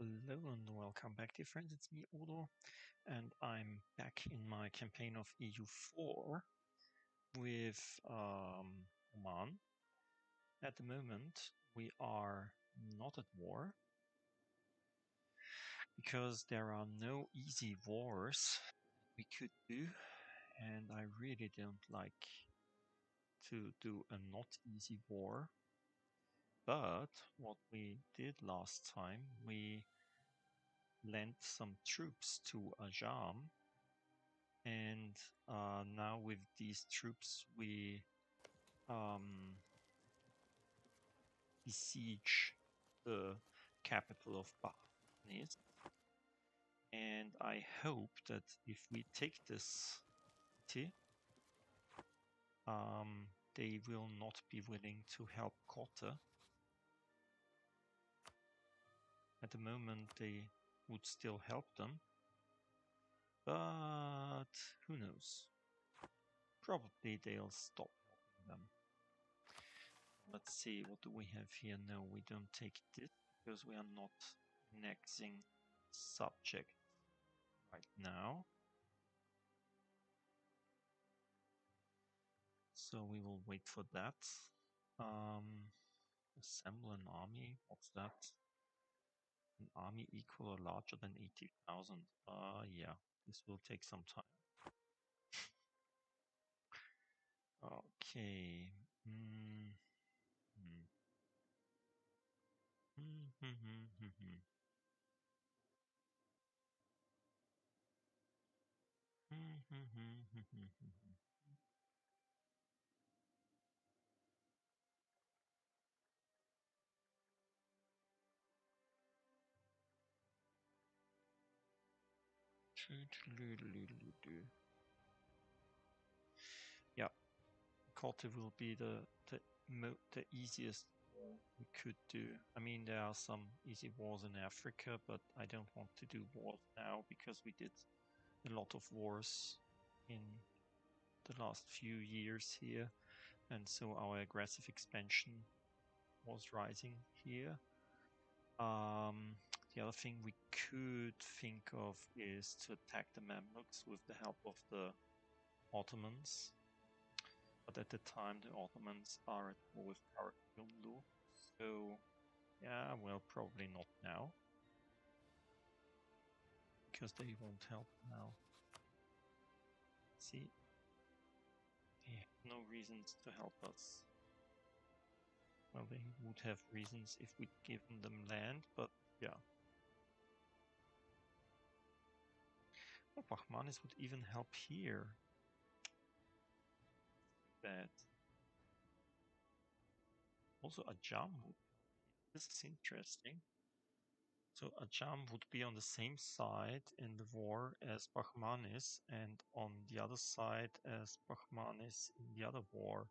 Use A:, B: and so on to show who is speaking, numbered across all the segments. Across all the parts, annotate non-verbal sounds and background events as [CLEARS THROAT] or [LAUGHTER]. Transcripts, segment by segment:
A: Hello and welcome back, dear friends. It's me, Odo, and I'm back in my campaign of EU4 with um, Oman. At the moment, we are not at war because there are no easy wars we could do, and I really don't like to do a not easy war. But what we did last time, we lent some troops to Ajam. And uh, now with these troops, we um, besiege the capital of Bahmanis. And I hope that if we take this city, um, they will not be willing to help Kotte. At the moment, they would still help them. But who knows? Probably they'll stop them. Let's see, what do we have here? No, we don't take this because we are not annexing subject right now. So we will wait for that. Um, assemble an army, what's that? An army equal or larger than 80,000. Uh, yeah, this will take some time. [LAUGHS] okay. Mm. Hmm. Hmm, hmm, hmm, hmm, Yeah, Kotte will be the the the easiest we could do. I mean, there are some easy wars in Africa, but I don't want to do wars now because we did a lot of wars in the last few years here, and so our aggressive expansion was rising here. Um, the other thing we could think of is to attack the Mamluks with the help of the Ottomans. But at the time, the Ottomans are at war with Karakullu, so yeah, well, probably not now. Because they won't help now. See? They have no reasons to help us. Well, they would have reasons if we'd given them land, but yeah. Oh, Bahmanis would even help here. Bad. Also, Ajam would. This is interesting. So Ajam would be on the same side in the war as Bahmanis, and on the other side as Bahmanis in the other war.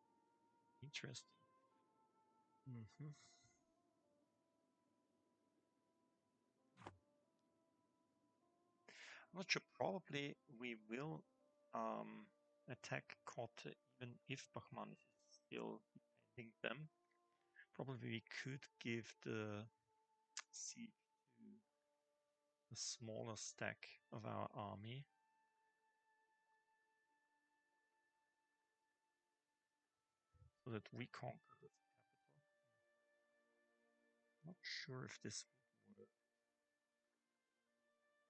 A: Interesting. hmm not sure. Probably we will um, attack Kotte even if Bahmanis is still defending them. Probably we could give the siege to a smaller stack of our army. So that we conquer this capital. Not sure if this.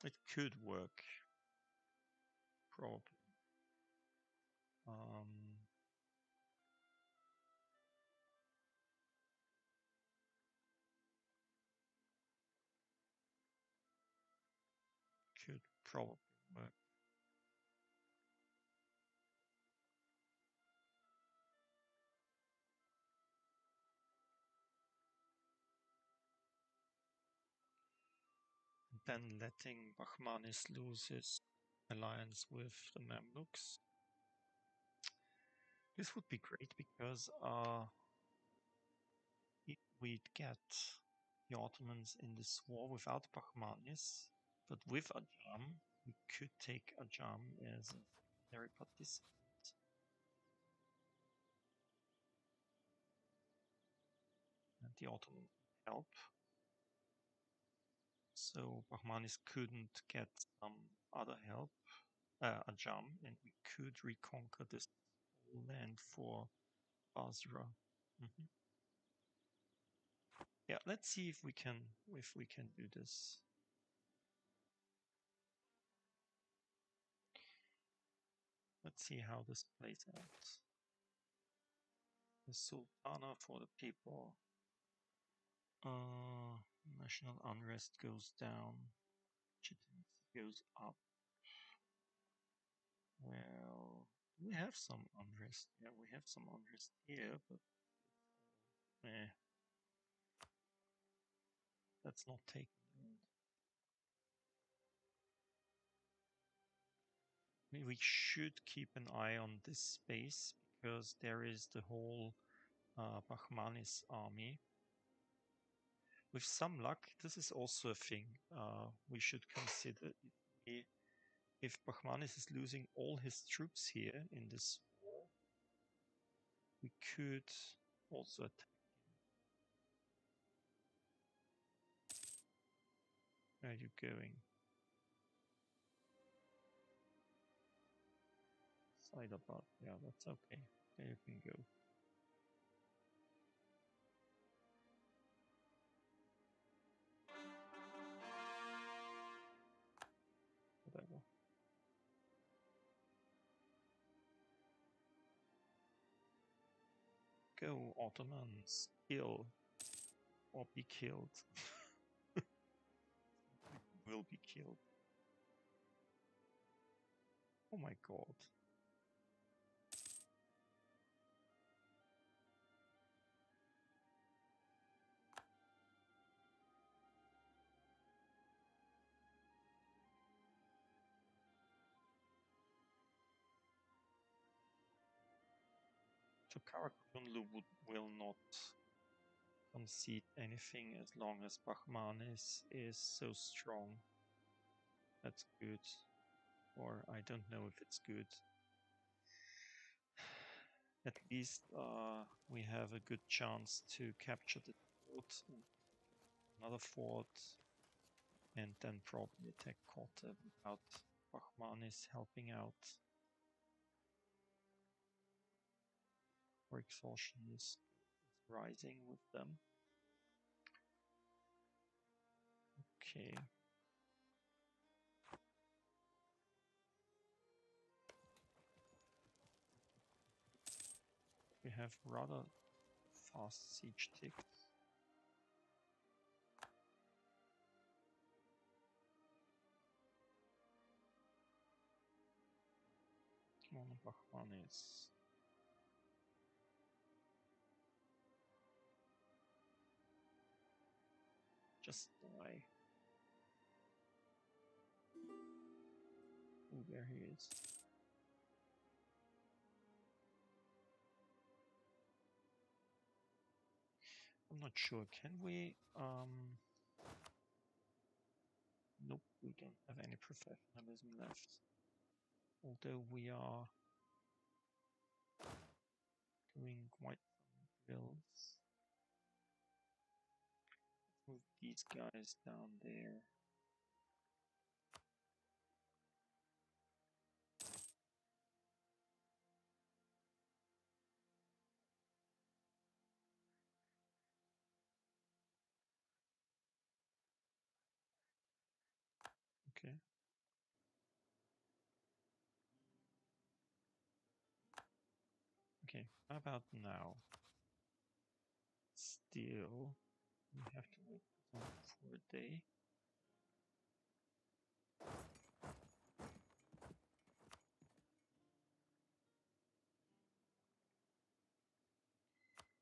A: It could work. Probably. Um, could probably then letting Bahmanis lose his alliance with the Mamluks. This would be great because uh, we'd get the Ottomans in this war without Bahmanis, but with Ajam, we could take Ajam as a secondary participant. And the Ottoman help. So Bahmanis couldn't get some other help, uh, Ajam, and we could reconquer this land for Basra. Mhm. Yeah, let's see if we can if we can do this. Let's see how this plays out. The Sultana for the people. Uh, national unrest goes down. Legitimacy goes up. Well, we have some unrest. Yeah, we have some unrest here, but eh, that's not taken. We- We should keep an eye on this space because there is the whole uh, Bahmanis army. With some luck, this is also a thing uh, we should consider. If, Bahmanis is losing all his troops here in this war, we could also attack him. Where are you going? Saidabad, yeah, that's okay. There you can go. Ottomans, kill or be killed. [LAUGHS] Will be killed. Oh my god. Karakunlu would will not concede anything as long as Bahmanis is so strong. That's good. Or I don't know if it's good. [SIGHS] At least uh, we have a good chance to capture the fort, another fort, and then probably attack Kotte without Bahmanis helping out. Or exhaustion is, is rising with them. Okay. We have rather fast siege ticks. Come on, Bahmanis. There he is. I'm not sure. Can we? Um. Nope, we don't have any professionalism left. Although we are doing quite some drills. Let's move these guys down there. Okay, how about now? Still, we have to wait for a day.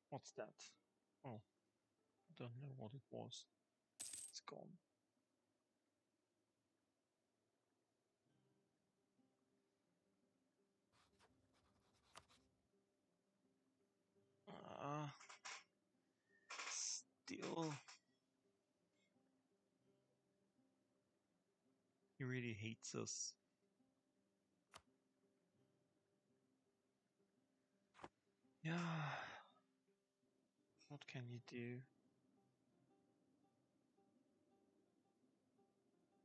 A: What's that? Oh, don't know what it was. It's gone. Uh, still. He really hates us. Yeah. What can you do?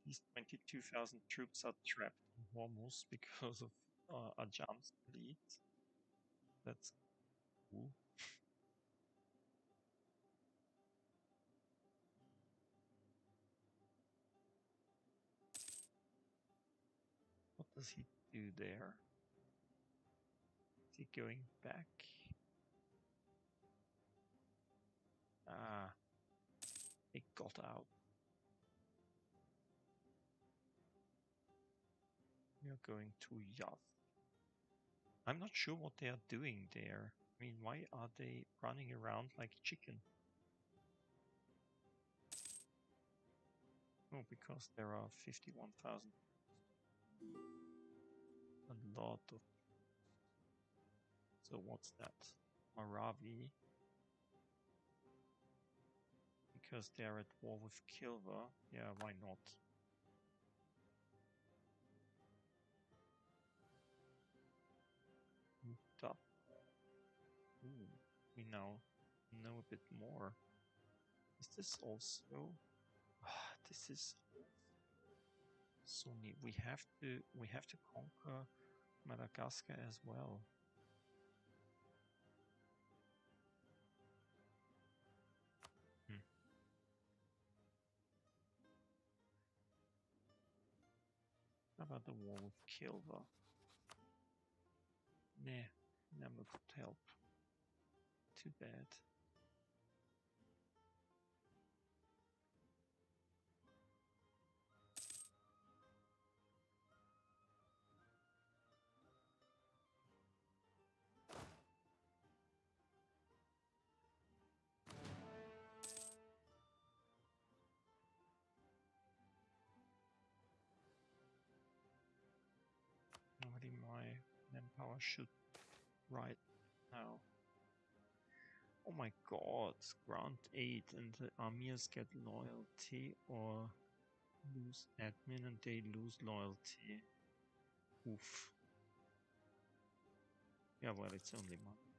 A: These 22,000 troops are trapped in Hormuz because of uh, Ajam's fleet. That's cool. Does he do there? Is he going back? Ah, it got out. We are going to Yaz. I'm not sure what they are doing there. I mean, why are they running around like chicken? Oh, because there are 51,000. A lot of. So what's that? Maravi. Because they're at war with Kilva. Yeah, why not? Ooh, we now know a bit more. Is this also? [SIGHS] This is so neat. We have to we have to conquer Madagascar as well. Hmm. How about the war with Kilva? Nah, never could help. Too bad. Manpower should right now. Oh my god, grant aid and the armies get loyalty or lose admin and they lose loyalty. Oof. Yeah, well, it's only money.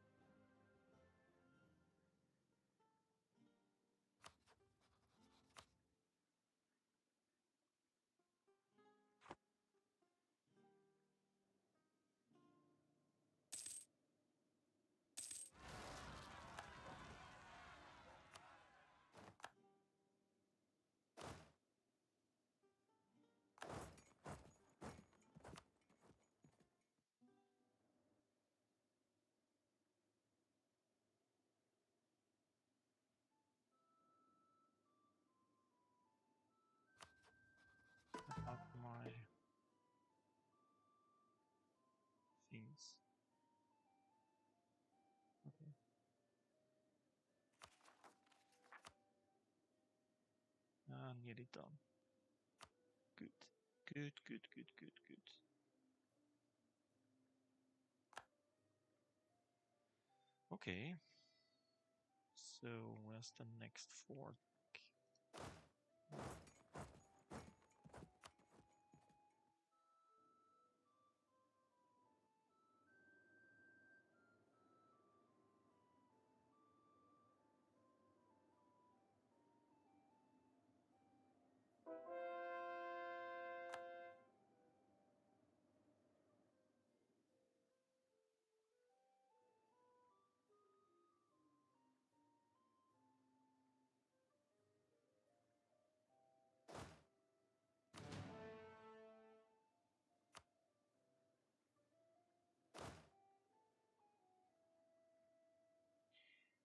A: Ah, nearly done. Good. Good, good, good, good, good. Okay. So where's the next fort?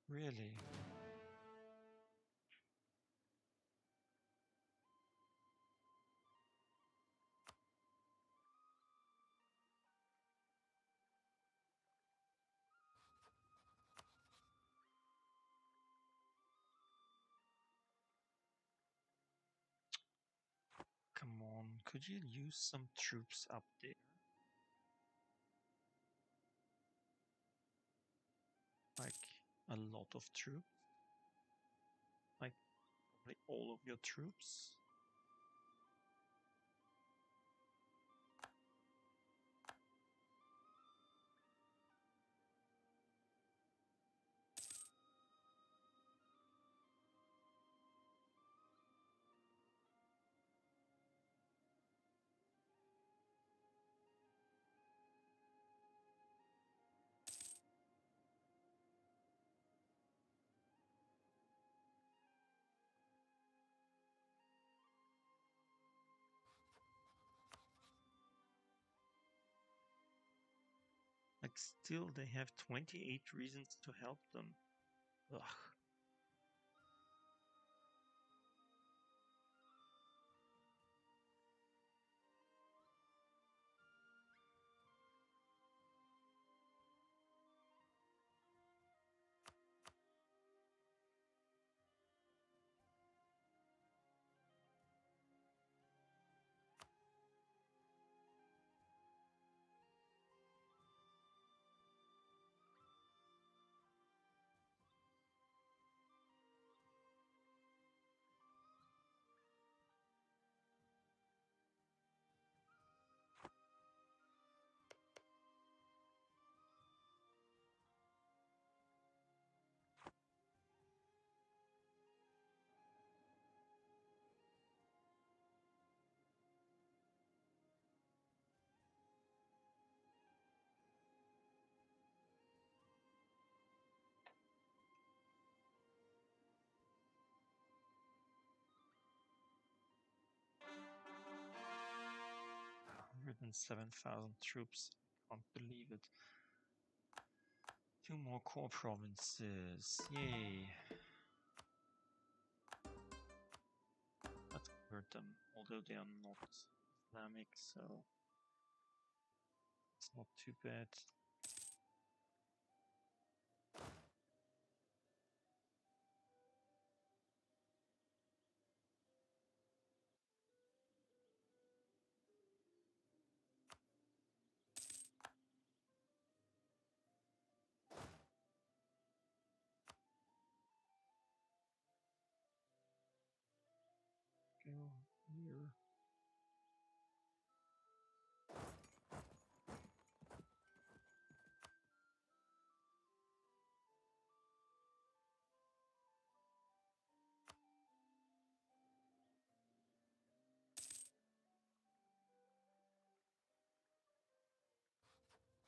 A: Really? Come on, could you use some troops up there? A lot of troops? Like probably all of your troops? Still they have 28 reasons to help them. Ugh. Hundred and seven thousand troops. I can't believe it. Two more core provinces. Yay. That hurt them, although they are not Islamic, so it's not too bad. Here.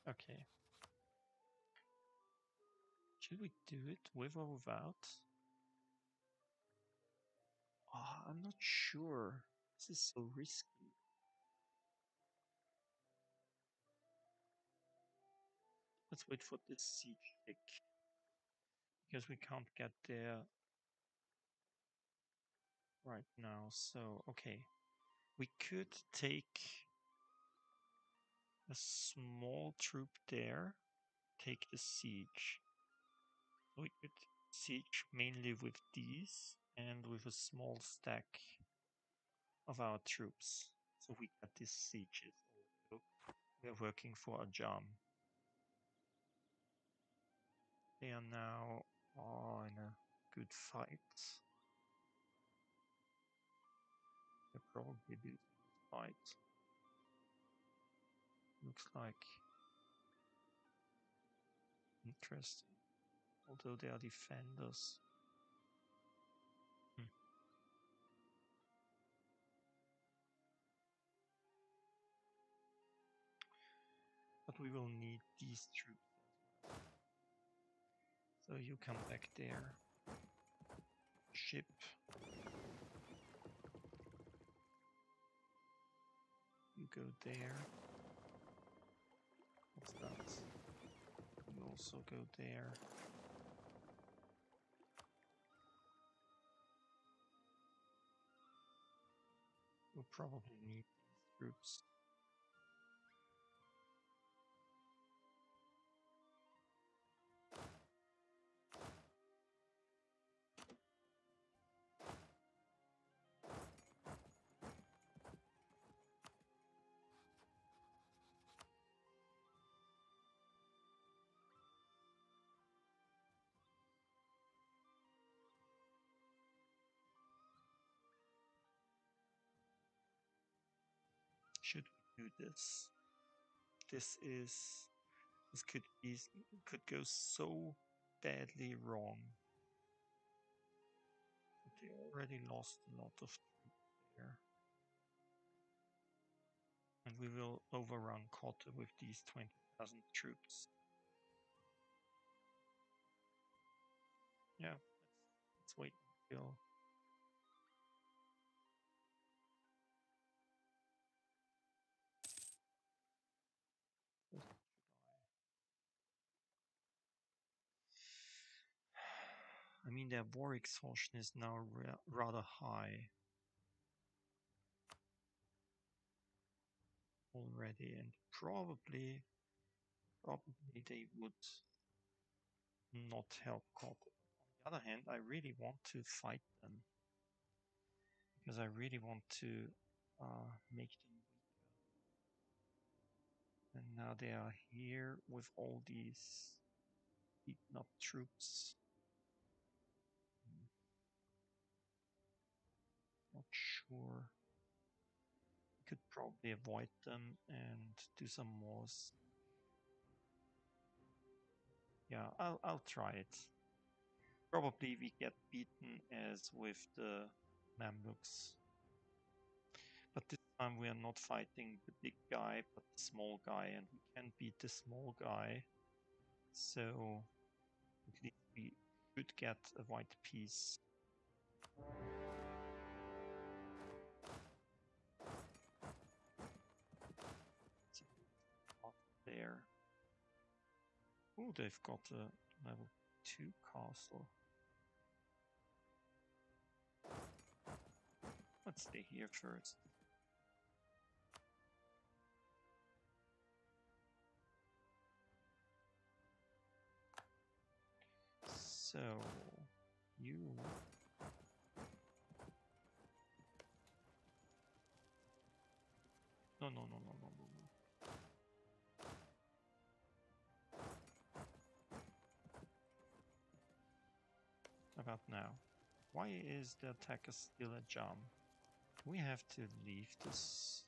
A: Okay. Should we do it with or without? Ah, I'm not sure. This is so risky. Let's wait for this siege. Because we can't get there right now. So, okay. We could take a small troop there, take the siege. We could siege mainly with these and with a small stack of our troops. So we get these sieges. We are working for a Ajam. They are now oh, in a good fight. They probably this fight. Looks like interesting. Although they are defenders. We will need these troops. So you come back there. Ship. You go there. What's that? You also go there. We'll probably need these troops. Should we do this? This is this could be could go so badly wrong. But they already lost a lot of there. And we will overrun Kotte with these 20,000 troops. Yeah, let's, let's wait until mean, their war exhaustion is now ra rather high. Already, and probably, probably they would not help. On the other hand, I really want to fight them. Because I really want to uh, make them weaker. And now they are here with all these beaten up troops. Not sure. Could probably avoid them and do some more. Yeah, I'll I'll try it. Probably we get beaten as with the Mamluks. But this time we are not fighting the big guy, but the small guy, and we can beat the small guy. So at least we could get a white piece. There. Oh, they've got a level 2 castle. Let's stay here first. So, you... No, no, no, no, now. Why is the attacker still Ajam? We have to leave this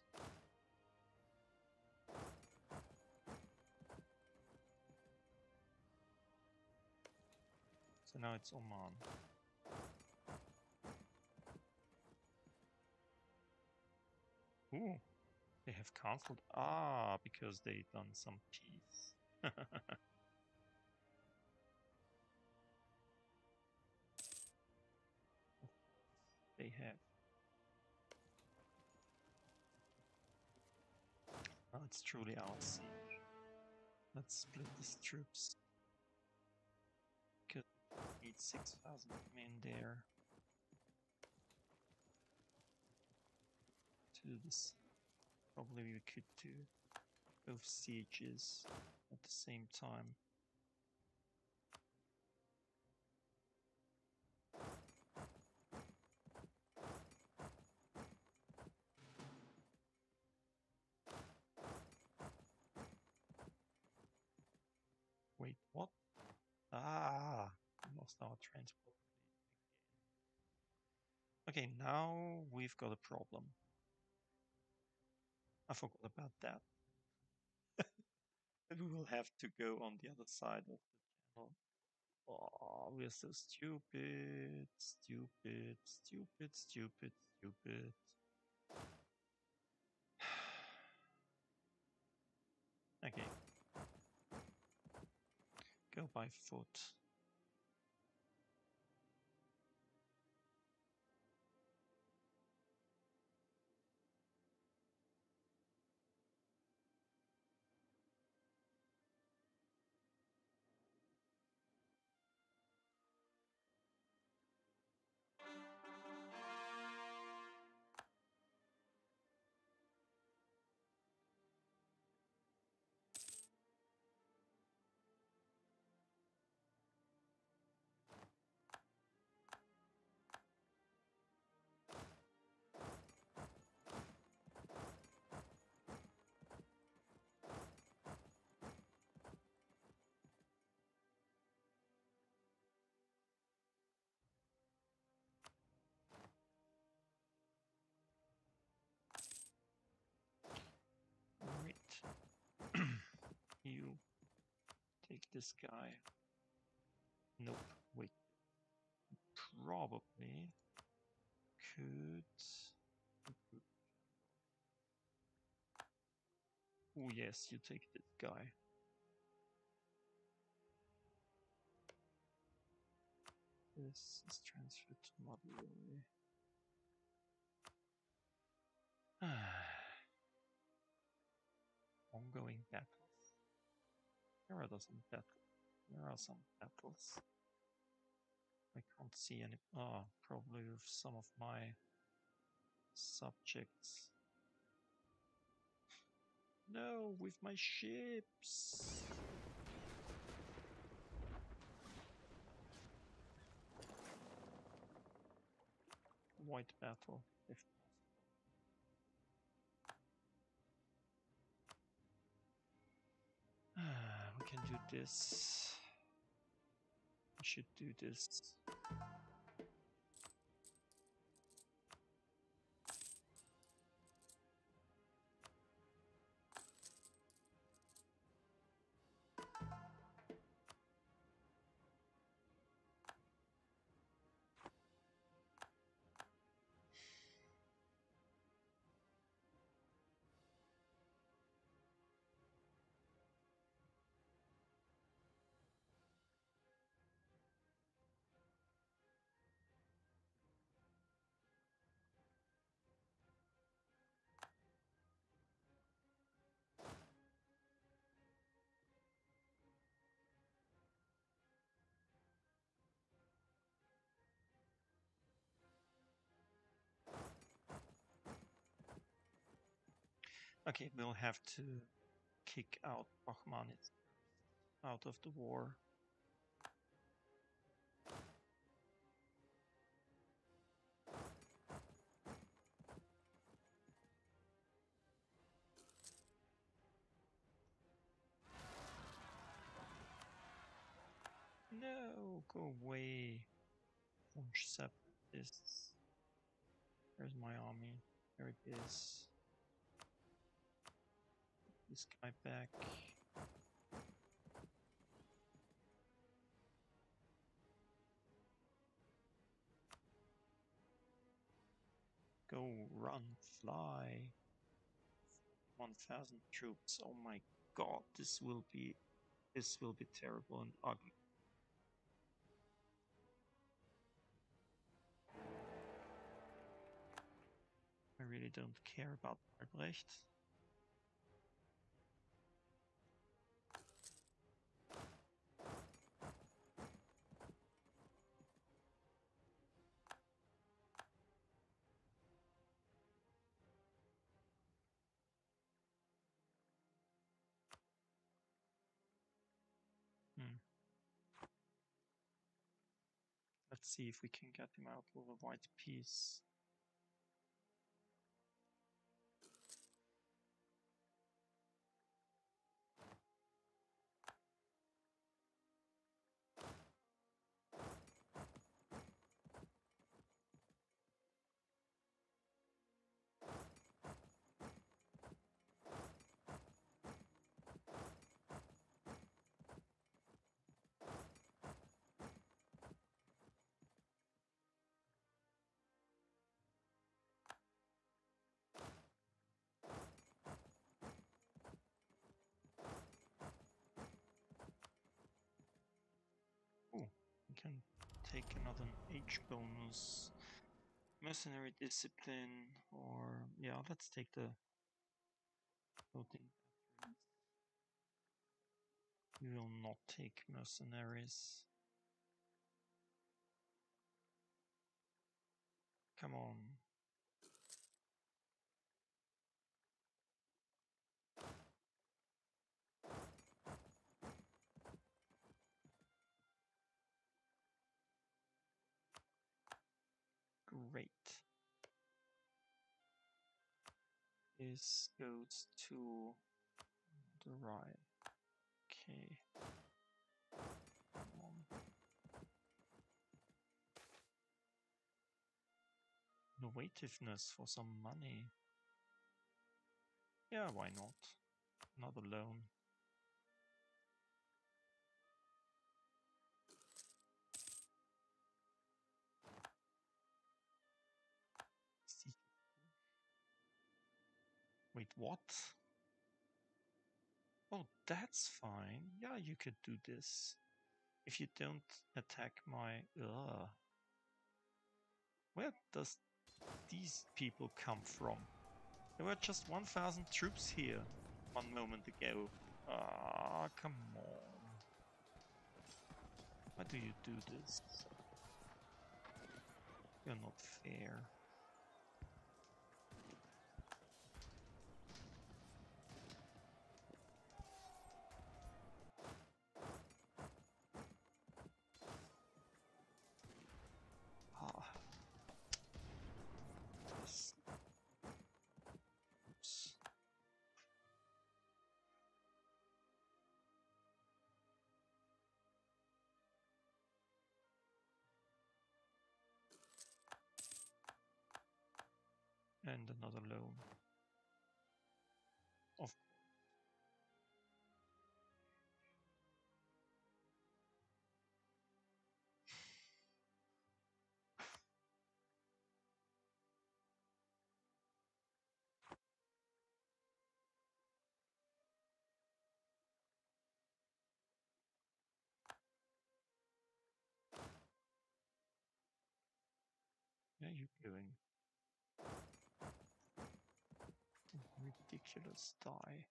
A: So now it's Oman. Ooh, they have cancelled. Ah, because they done some peace. [LAUGHS] they have. It's truly our siege. Let's split these troops We need 6,000 men there. To do this. Probably we could do both sieges at the same time. Okay, now we've got a problem. I forgot about that. [LAUGHS] we will have to go on the other side of the channel. Oh, we're so stupid, stupid, stupid, stupid, stupid. [SIGHS] okay. Go by foot. This guy. Nope, wait. Probably could... Oh yes, you take this guy. This is transferred to Madurai. [SIGHS] Ongoing battles. There are some battles. There are some battles. I can't see any. Ah, probably with some of my subjects. No, with my ships. White battle, if can do this. We should do this. Okay, we'll have to kick out Bahmanis out of the war. No, go away. Launch separatists. Where's my army? There it is. This guy back. Go, run, fly. 1000 troops. Oh my god, this will be this will be terrible and ugly. I really don't care about Albrecht. Let's see if we can get him out with a white piece. Can take another H bonus. Mercenary discipline, or yeah, let's take the batteries. We will not take mercenaries. Come on. Great. This goes to the right. Okay. Um, On. Innovativeness for some money. Yeah, why not? Another loan. What? Oh, that's fine. Yeah, you could do this. If you don't attack my... Ugh. Where does these people come from? There were just 1,000 troops here one moment ago. Ah, come on. Why do you do this? You're not fair. And another loan. Of [LAUGHS] are you going? Ridiculous die.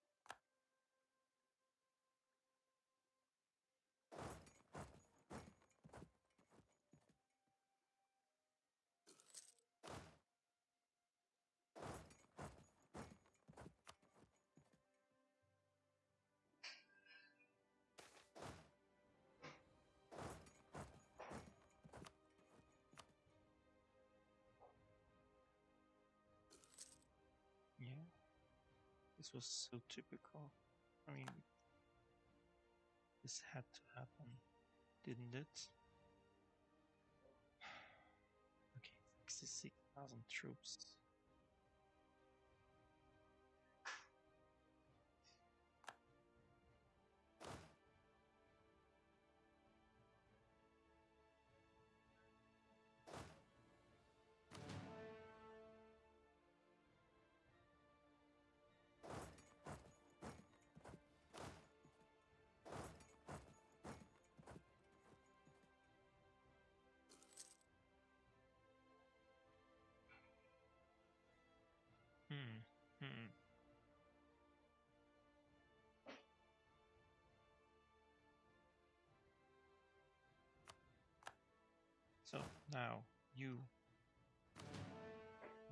A: This was so typical. I mean, this had to happen, didn't it? [SIGHS] Okay, 66,000 troops. Hmm. Hmm. So now you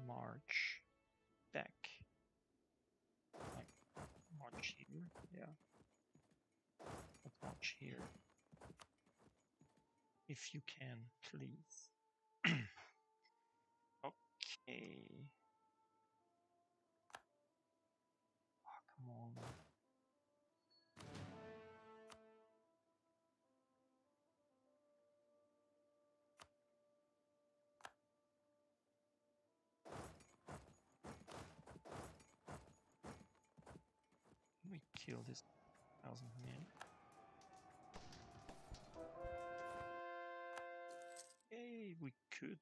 A: march back. Like march here, yeah. But march here. If you can, please. [CLEARS THROAT] okay. Can we kill this thousand men? Yay, we could.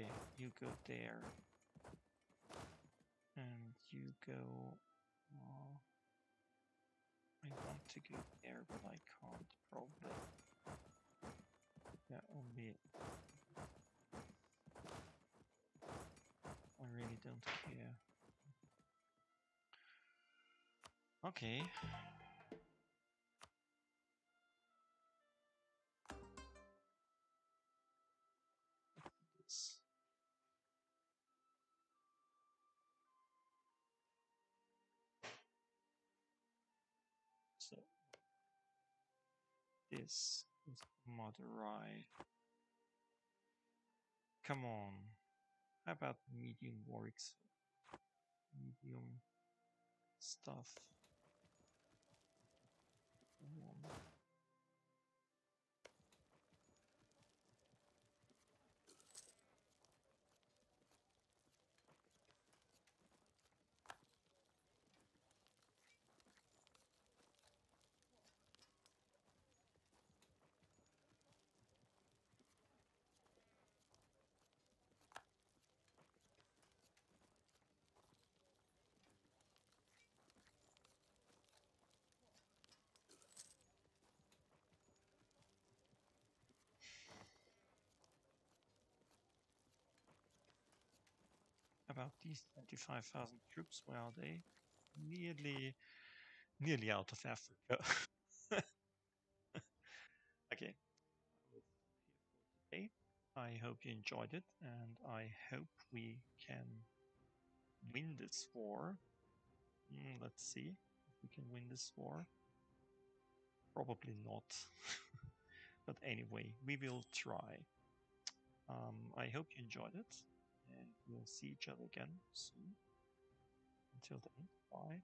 A: Okay, you go there. And you go. Uh, I want to go there, but I can't probably. That will be. I really don't care. Okay. This is. Come on. How about medium works? Medium stuff. Come on. about these 25,000 troops? Well, they nearly, nearly out of Africa. [LAUGHS] okay. I hope you enjoyed it, and I hope we can win this war. Mm, let's see if we can win this war. Probably not. [LAUGHS] but anyway, we will try. Um, I hope you enjoyed it we'll see each other again soon. Until then, bye.